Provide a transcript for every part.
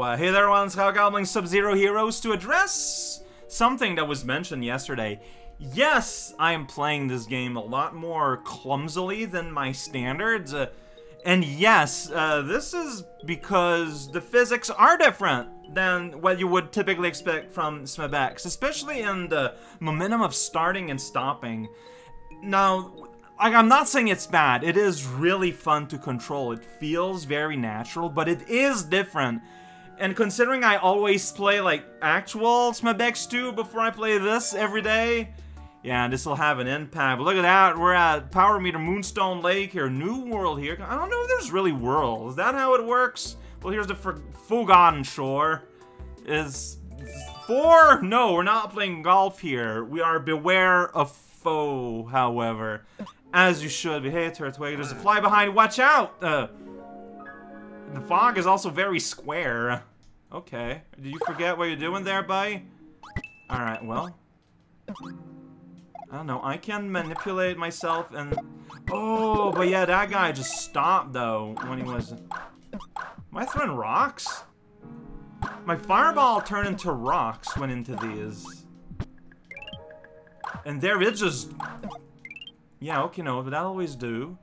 Uh, hey there, everyone, Scout Goblin Sub-Zero Heroes to address something that was mentioned yesterday. Yes, I am playing this game a lot more clumsily than my standards. Uh, and yes, uh, this is because the physics are different than what you would typically expect from SMBX, especially in the momentum of starting and stopping. Now, I'm not saying it's bad. It is really fun to control. It feels very natural, but it is different. And considering I always play like actual SMBX 2 before I play this every day, yeah, this will have an impact. But look at that. We're at Power Meter Moonstone Lake here. New world here. I don't know if there's really world. Is that how it works? Well, here's the Forgotten Shore. Is fore? No, we're not playing golf here. We are Beware of Foe, however. As you should be. Hey, Turtwig, there's a fly behind. Watch out! Uh, the fog is also very square. Okay. Did you forget what you're doing there, buddy? Alright, well. I don't know. I can manipulate myself and... Oh, but yeah, that guy just stopped, though, when he was... Am I throwing rocks? My fireball turned into rocks went into these. And there it just yeah, okay, no, but that always do.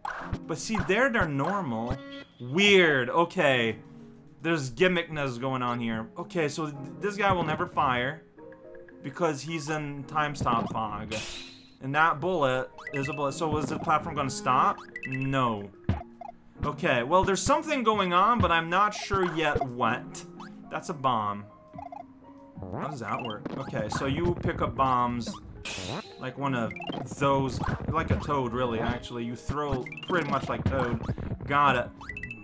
But see, there they're normal. Weird, okay. There's gimmickness going on here. Okay, so this guy will never fire. Because he's in time stop fog. And that bullet is a bullet. So is the platform to stop? No. Okay, well, there's something going on, but I'm not sure yet what. That's a bomb. How does that work? Okay, so you pick up bombs like one of those, like a toad, really, actually. You throw pretty much like toad. Got it.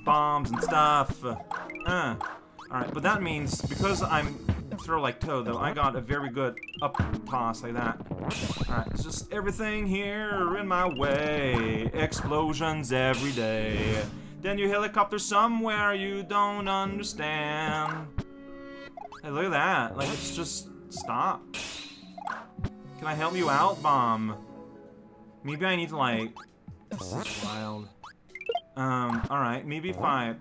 Bombs and stuff. Uh. Alright, but that means, because I'm throw like toad, though, I got a very good up toss like that. Alright, it's just everything here in my way. Explosions every day. Then you helicopter somewhere you don't understand. Hey, look at that. Like, it's just... Stop. Can I help you out, Bomb? Maybe I need to, like... This is wild. Um, alright. Maybe if I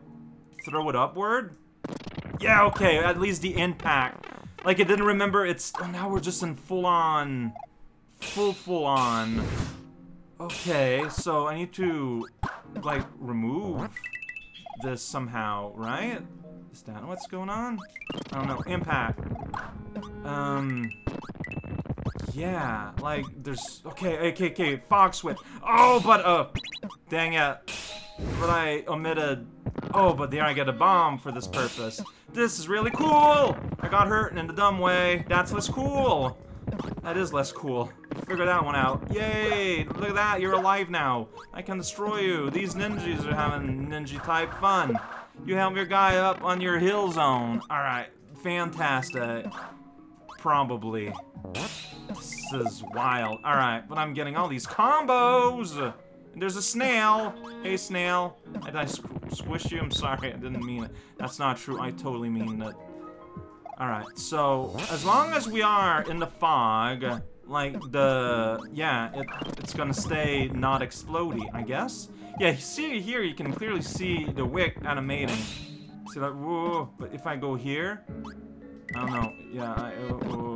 throw it upward? Yeah, okay. At least the impact. Like, it didn't remember it's... Oh, now we're just in full-on... Full, full-on... Okay, so I need to, like, remove this somehow, right? Is that what's going on? I don't know. Impact. Um... Yeah, like, there's... Okay, okay, okay, Fog Swift. Oh, but, uh... Dang it. But I omitted... Oh, but there I get a bomb for this purpose. This is really cool! I got hurt in a dumb way. That's less cool. That is less cool. Figure that one out. Yay! Look at that, you're alive now. I can destroy you. These ninjas are having ninja-type fun. You help your guy up on your hill zone. Alright, fantastic. Probably. This is wild. Alright, but I'm getting all these combos! There's a snail! Hey, snail. Did I squish you? I'm sorry, I didn't mean it. That's not true. I totally mean it. Alright, so, as long as we are in the fog, like, the... Yeah, it, it's gonna stay not exploding, I guess? Yeah, see here, you can clearly see the wick animating. See that? Whoa, but if I go here... I don't know. Yeah, I... Uh,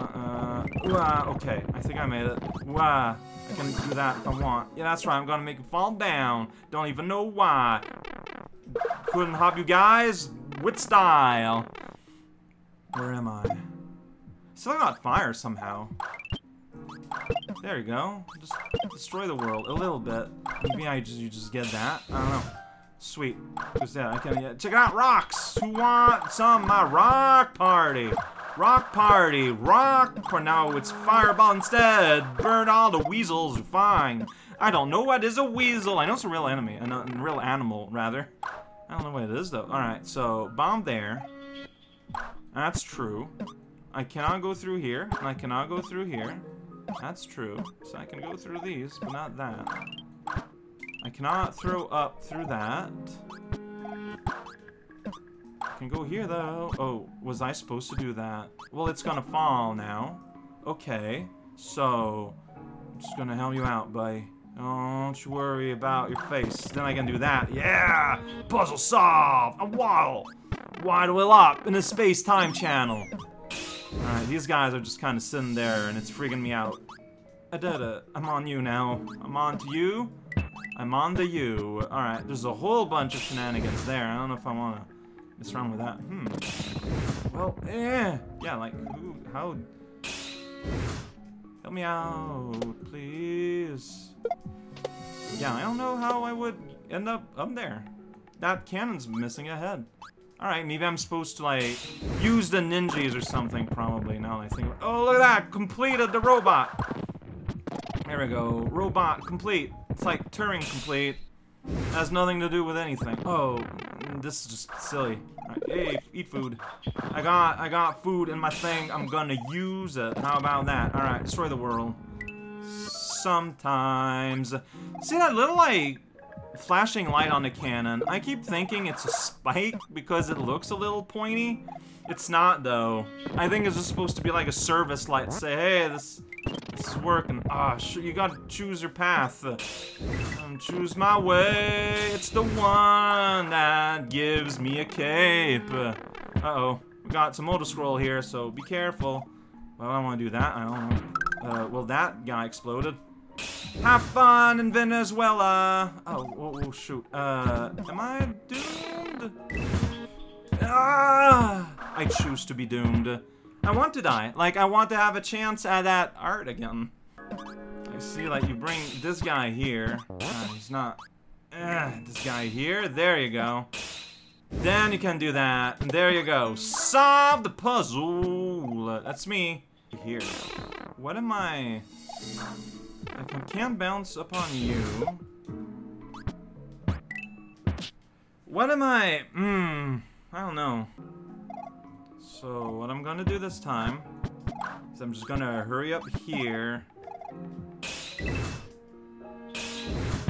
Uh, uh, wah, okay, I think I made it. Wah, I can do that if I want. Yeah, that's right, I'm gonna make it fall down. Don't even know why. Couldn't help you guys with style. Where am I? Still got fire somehow. There you go. Just destroy the world a little bit. Maybe I just you just get that. I don't know. Sweet. Cause yeah, I can yeah. check out rocks. Who want some my rock party? Rock party, rock, for now it's fireball instead. Burn all the weasels, fine. I don't know what is a weasel. I know it's a real enemy, a, a real animal, rather. I don't know what it is, though. Alright, so, bomb there. That's true. I cannot go through here, and I cannot go through here. That's true. So I can go through these, but not that. I cannot throw up through that can go here, though. Oh, was I supposed to do that? Well, it's gonna fall now. Okay, so... I'm just gonna help you out, buddy. Don't you worry about your face. Then I can do that. Yeah! Puzzle solved! A waddle! Waddle up in a space-time channel. Alright, these guys are just kind of sitting there and it's freaking me out. It. I'm on you now. I'm on to you. I'm on to you. Alright, there's a whole bunch of shenanigans there. I don't know if I want to mess around with that. Hmm. Well, eh. Yeah, like, who, how... Help me out, please. Yeah, I don't know how I would end up up there. That cannon's missing a head. Alright, maybe I'm supposed to, like, use the ninjas or something, probably, now I think Oh, look at that! Completed the robot! There we go. Robot complete. It's like Turing complete. Has nothing to do with anything. Oh, Mm, this is just silly. Right, hey, eat food. I got I got food in my thing. I'm gonna use it. How about that? Alright, destroy the world. Sometimes. See that little, like, flashing light on the cannon? I keep thinking it's a spike because it looks a little pointy. It's not, though. I think it's just supposed to be like a service light. Say, hey, this, is working. Ah, oh, you gotta choose your path. Um, choose my way. It's the one that gives me a cape. Uh-oh. We got some auto scroll here, so be careful. Well, I don't want to do that. I don't know. Uh, well, that guy exploded. Have fun in Venezuela. Oh, oh, oh shoot. Uh, am I doomed? Ah! I choose to be doomed. I want to die. Like, I want to have a chance at that art again. I see, like, you bring this guy here. Uh, he's not... Uh, this guy here. There you go. Then you can do that. And there you go. Solve the puzzle. That's me. Here. What am I... I can't bounce upon you. What am I... Hmm... I don't know. So, what I'm gonna do this time is I'm just gonna hurry up here.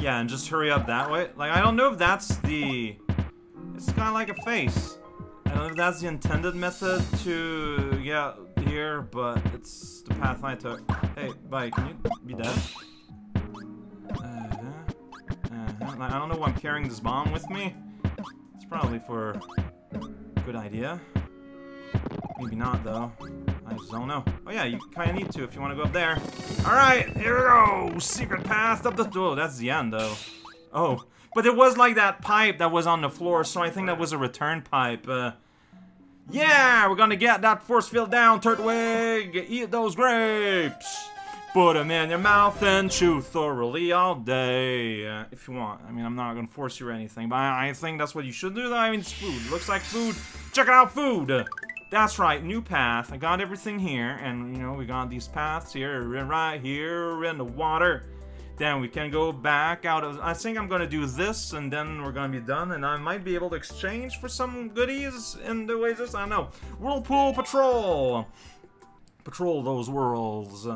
Yeah, and just hurry up that way. Like, I don't know if that's the... It's kind of like a face. I don't know if that's the intended method to get here, but it's the path I took. Hey, bye, can you be dead? Uh -huh. Uh -huh. I don't know why I'm carrying this bomb with me. It's probably for Good idea. Maybe not, though. I just don't know. Oh yeah, you kind of need to if you want to go up there. Alright, here we go! Secret path up the... Oh, that's the end, though. Oh. But it was like that pipe that was on the floor, so I think that was a return pipe. Uh, yeah, we're gonna get that force field down, Turtwig! Eat those grapes! Put them in your mouth and chew thoroughly all day. Uh, if you want. I mean, I'm not gonna force you or anything, but I, I think that's what you should do. Though. I mean, it's food. Looks like food. Check it out, food! That's right, new path. I got everything here, and, you know, we got these paths here, right here in the water. Then we can go back out of... I think I'm gonna do this, and then we're gonna be done, and I might be able to exchange for some goodies in the Oasis. I don't know. Whirlpool Patrol! Patrol those worlds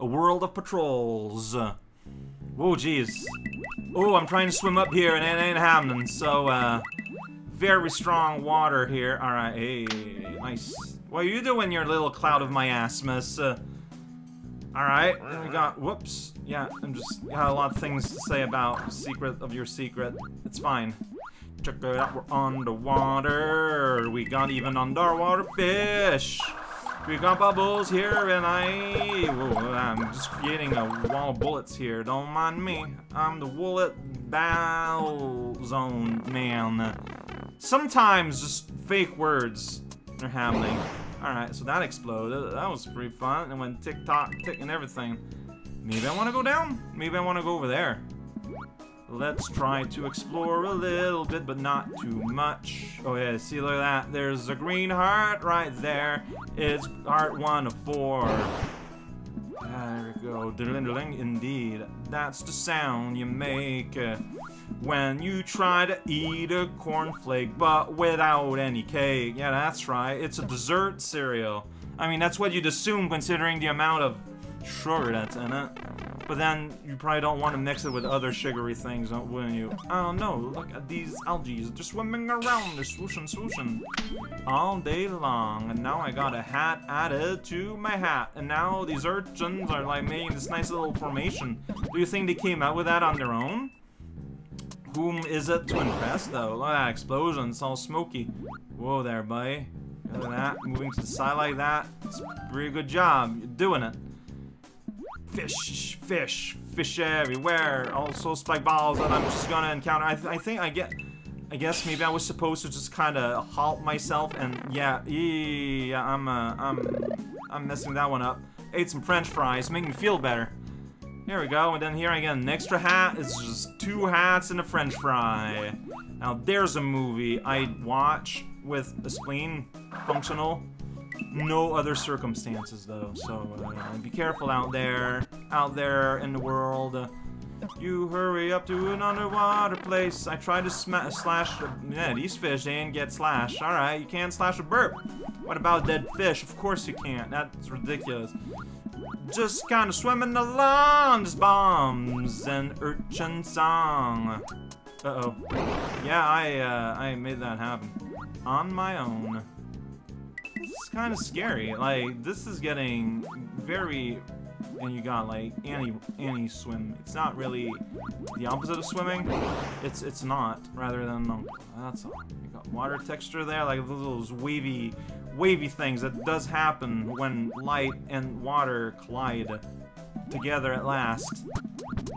a world of patrols. Oh, jeez. Oh, I'm trying to swim up here and it ain't happening. So, uh, very strong water here. All right, hey, nice. What are you doing, your little cloud of miasmas? Uh, all right, we got, whoops. Yeah, I'm just got a lot of things to say about secret of your secret. It's fine. Check it out, we're underwater. We got even underwater fish. We got bubbles here, and I... Whoa, I'm just creating a wall of bullets here. Don't mind me. I'm the Woolet Bow Zone man. Sometimes just fake words are happening. Alright, so that exploded. That was pretty fun. It went tick-tock, tick and everything. Maybe I want to go down. Maybe I want to go over there. Let's try to explore a little bit, but not too much. Oh yeah, see, look at that. There's a green heart right there. It's heart one of four. There we go. Diddling, indeed. That's the sound you make uh, when you try to eat a cornflake, but without any cake. Yeah, that's right. It's a dessert cereal. I mean, that's what you'd assume considering the amount of sugar that's in it. But then you probably don't want to mix it with other sugary things, wouldn't you? I don't know. Look at these algae. They're swimming around. They're swooshing, swooshing all day long. And now I got a hat added to my hat. And now these urchins are like making this nice little formation. Do you think they came out with that on their own? Whom is it to impress, though? Look at that explosion. It's all smoky. Whoa there, buddy. Look at that. Moving to the side like that. It's a pretty good job. You're doing it. Fish, fish, fish everywhere. Also spike balls that I'm just gonna encounter. I, th I think I get... I guess maybe I was supposed to just kind of halt myself and yeah, yeah, I'm, uh, I'm, I'm messing that one up. Ate some french fries, making me feel better. Here we go, and then here I get an extra hat. It's just two hats and a french fry. Now there's a movie I'd watch with a spleen functional. No other circumstances though, so uh, be careful out there, out there in the world. You hurry up to an underwater place. I tried to slash yeah, these fish, didn't get slashed. Alright, you can't slash a burp. What about dead fish? Of course you can't. That's ridiculous. Just kind of swimming along, just bombs and urchin song. Uh-oh. Yeah, I, uh, I made that happen. On my own. It's kind of scary. Like, this is getting very... And you got, like, anti, anti-swim. It's not really the opposite of swimming. It's it's not, rather than... Um, that's all. You got water texture there, like those wavy, wavy things. That does happen when light and water collide together at last.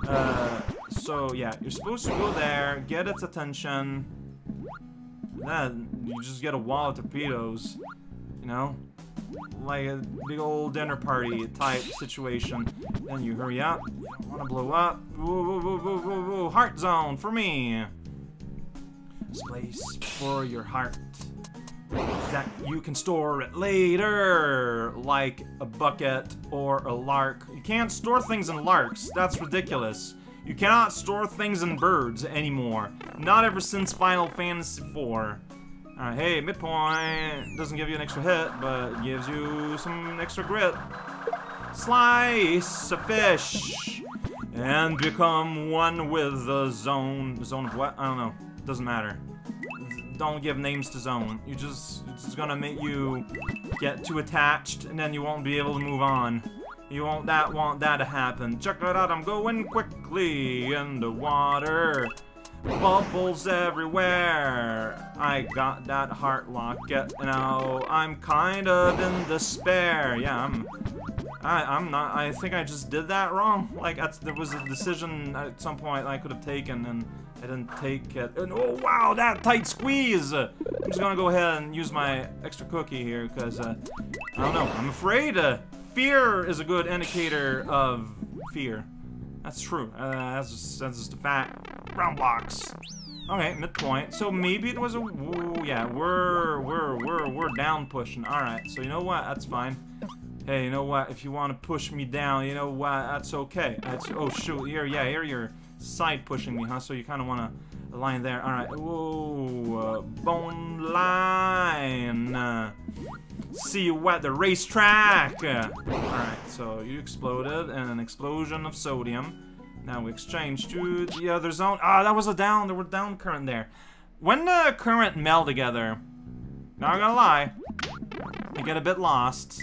Uh, so, yeah, you're supposed to go there, get its attention, then you just get a wall of torpedoes. You know? Like a big old dinner party type situation. Then you hurry up. Wanna blow up. Whoa, whoa, whoa, whoa, whoa, whoa. Heart zone for me. Space for your heart. That you can store it later. Like a bucket or a lark. You can't store things in larks. That's ridiculous. You cannot store things in birds anymore. Not ever since Final Fantasy IV. Uh, hey, midpoint doesn't give you an extra hit, but gives you some extra grit. Slice a fish and become one with the zone. Zone of what? I don't know. Doesn't matter. Don't give names to zone. You just it's gonna make you get too attached, and then you won't be able to move on. You won't that want that to happen. Check it out, I'm going quickly in the water. Bubbles everywhere. I got that heart locket. Now I'm kind of in despair. Yeah, I'm. I, I'm not. I think I just did that wrong. Like there was a decision at some point I could have taken, and I didn't take it. And oh wow, that tight squeeze! I'm just gonna go ahead and use my extra cookie here because uh, I don't know. I'm afraid. Uh, fear is a good indicator of fear. That's true. Uh, that's, just, that's just a fact. Round blocks. Okay, midpoint. So maybe it was a... Ooh, yeah, we're, we're, we're, we're down pushing. Alright, so you know what? That's fine. Hey, you know what? If you want to push me down, you know what? That's okay. That's, oh, shoot. Here, yeah, here you're side pushing me, huh? So you kind of want to line there. Alright. Whoa. Uh, bone line. Uh, see you at the racetrack. Alright, so you exploded and an explosion of sodium. Now we exchange to the other zone. Ah, that was a down. There were down current there. When the current meld together, not gonna lie, I get a bit lost.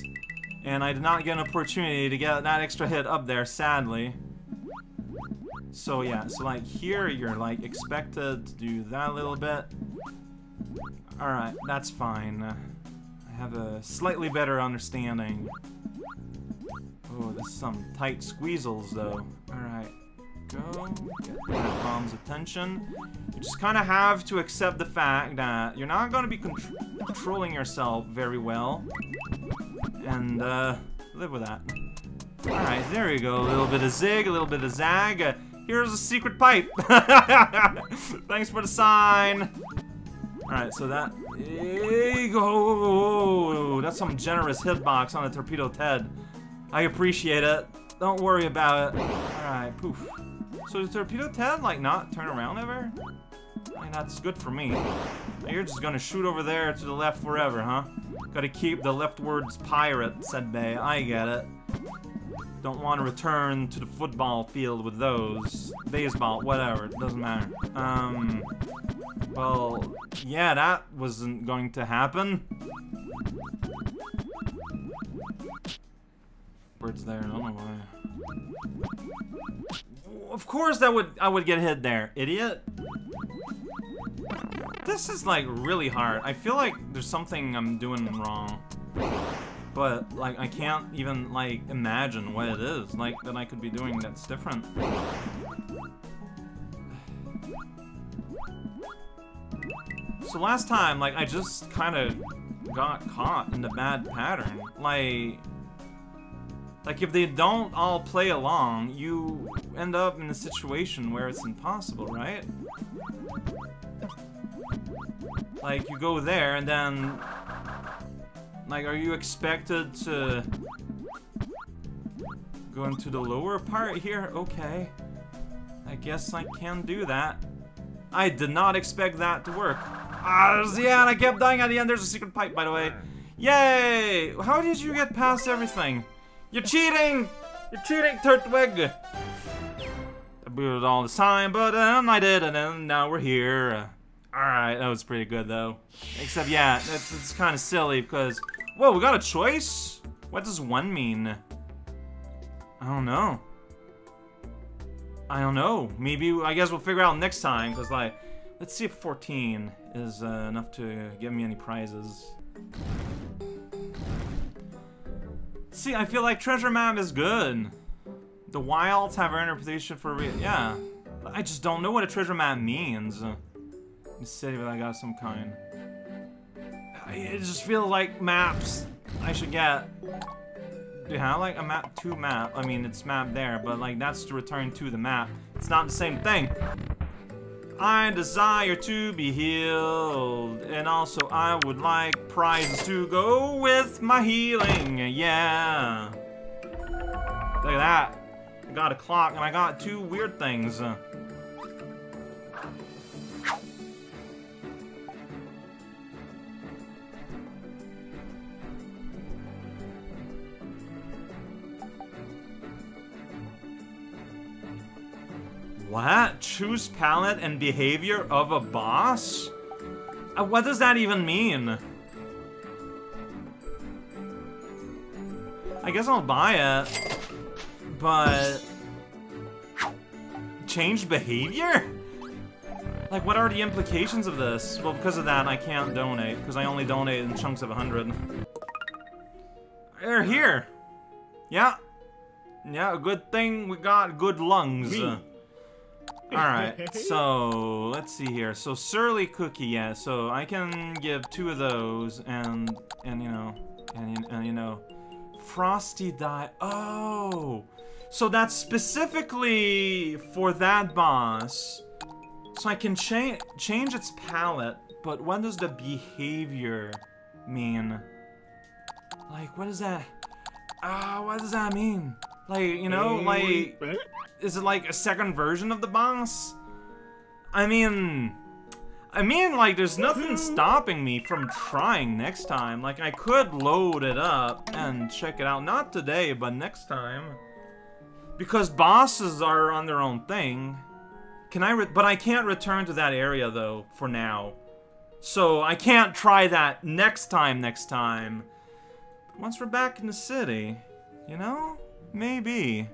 And I did not get an opportunity to get that extra hit up there, sadly. So yeah, so like here you're like expected to do that a little bit. Alright, that's fine. I have a slightly better understanding. Oh, there's some tight squeezels though. Alright go. Get bomb's attention. You just kind of have to accept the fact that you're not going to be controlling yourself very well. And, uh, live with that. Alright, there you go. A little bit of zig, a little bit of zag. Uh, here's a secret pipe. Thanks for the sign. Alright, so that... Go. That's some generous hitbox on the Torpedo Ted. I appreciate it. Don't worry about it. Alright, poof. So does Torpedo Ted, like, not turn around ever? Mean, that's good for me. You're just gonna shoot over there to the left forever, huh? Gotta keep the leftwards pirate, said Bay. I get it. Don't want to return to the football field with those. Baseball, whatever, doesn't matter. Um, well, yeah, that wasn't going to happen. Bird's there, I don't know why. Of course that would I would get hit there, idiot. This is like really hard. I feel like there's something I'm doing wrong. But like I can't even like imagine what it is like that I could be doing that's different. So last time, like I just kind of got caught in the bad pattern. Like like, if they don't all play along, you end up in a situation where it's impossible, right? Like, you go there, and then... Like, are you expected to... Go into the lower part here? Okay. I guess I can do that. I did not expect that to work. Ah, yeah, and I kept dying at the end. There's a secret pipe, by the way. Yay! How did you get past everything? You're cheating! You're cheating, Turtwig! I booted all the time, but um, I did, and then now we're here. Alright, that was pretty good, though. Except, yeah, it's, it's kind of silly, because... Whoa, we got a choice? What does one mean? I don't know. I don't know. Maybe, I guess we'll figure out next time, because, like... Let's see if 14 is uh, enough to give me any prizes. See, I feel like Treasure Map is good. The wilds have a reputation for real. Yeah. I just don't know what a treasure map means. The city that I got some kind. I just feel like maps I should get. Have like a map to map? I mean, it's map there, but like that's to return to the map. It's not the same thing. I desire to be healed, and also I would like prizes to go with my healing, yeah. Look at that. I got a clock, and I got two weird things. Choose palette and behavior of a boss? Uh, what does that even mean? I guess I'll buy it. But... Change behavior? Like, what are the implications of this? Well, because of that, I can't donate, because I only donate in chunks of 100. They're here! Yeah. Yeah, good thing we got good lungs. Me. Alright, so let's see here. So Surly Cookie, yeah, so I can give two of those and and you know and, and you know Frosty die. Oh. So that's specifically for that boss. So I can change change its palette, but what does the behavior mean? Like what does that Ah, uh, what does that mean? Like, you know, like is it like a second version of the boss? I mean... I mean, like, there's nothing stopping me from trying next time. Like, I could load it up and check it out. Not today, but next time. Because bosses are on their own thing. Can I but I can't return to that area, though, for now. So, I can't try that next time next time. Once we're back in the city, you know? Maybe.